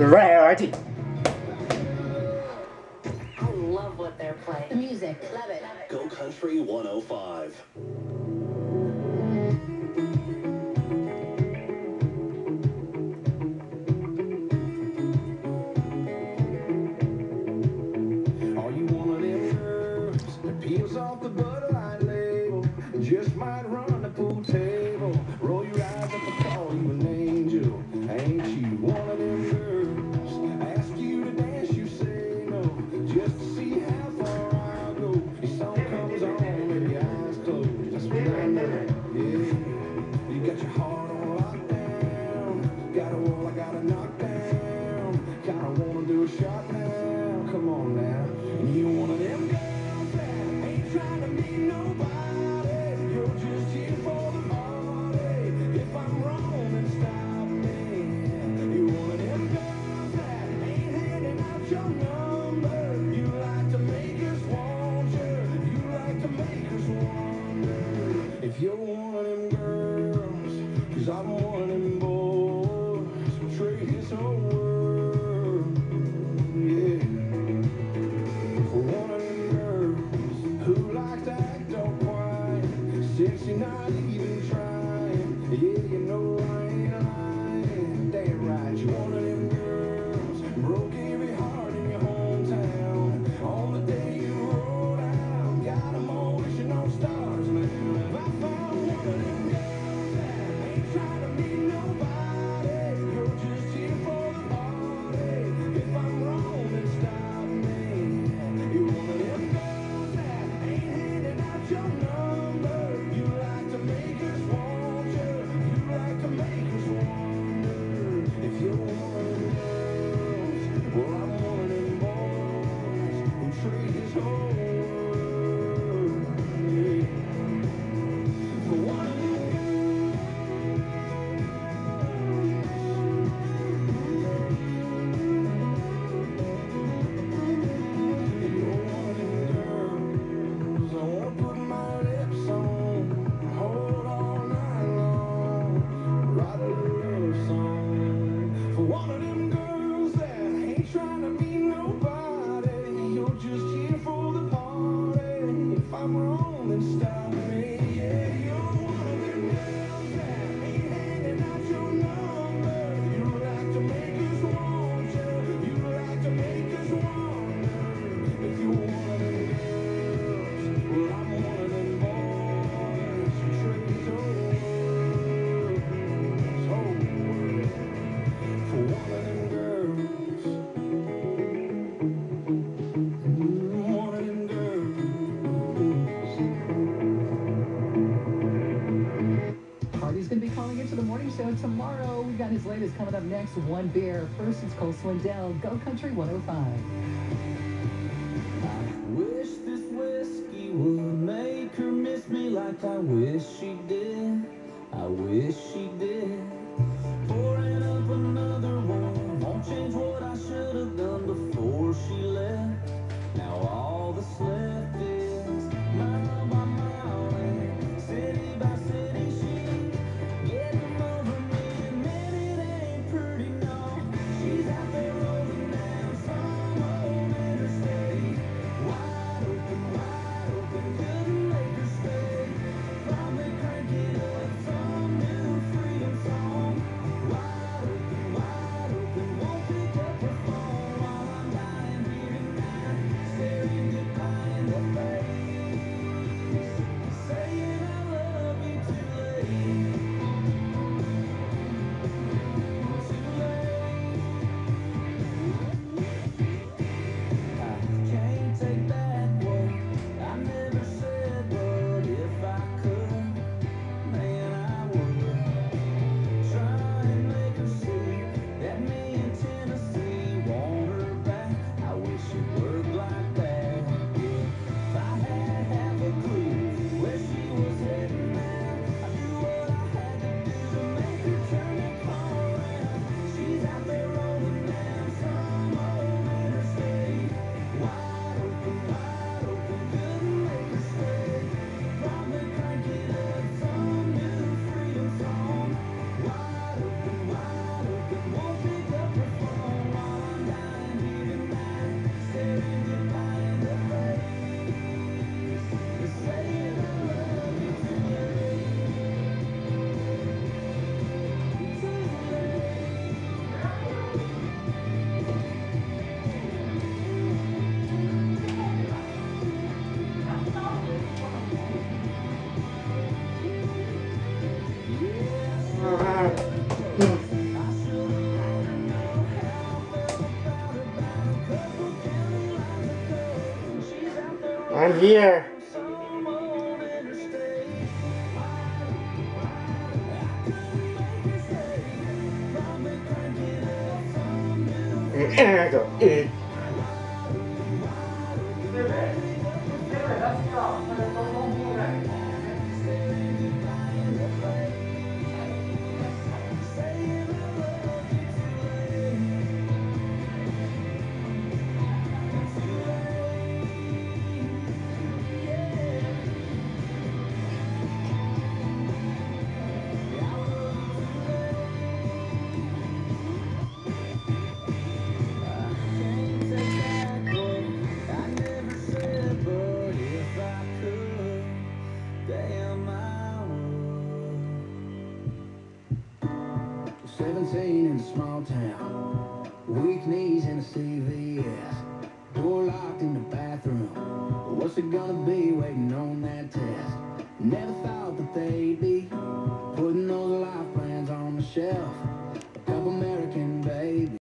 Rarity. I love what they're playing. The music. Love it. Go Country 105. get to the morning show tomorrow. We got his latest coming up next, One Beer. First, it's Cole Swindell, Go Country 105. I wish this whiskey would make her miss me like I wish she did. I wish she did. I'm here. And I go, it. Seventeen in a small town, weak knees in a CVS, door locked in the bathroom. What's it gonna be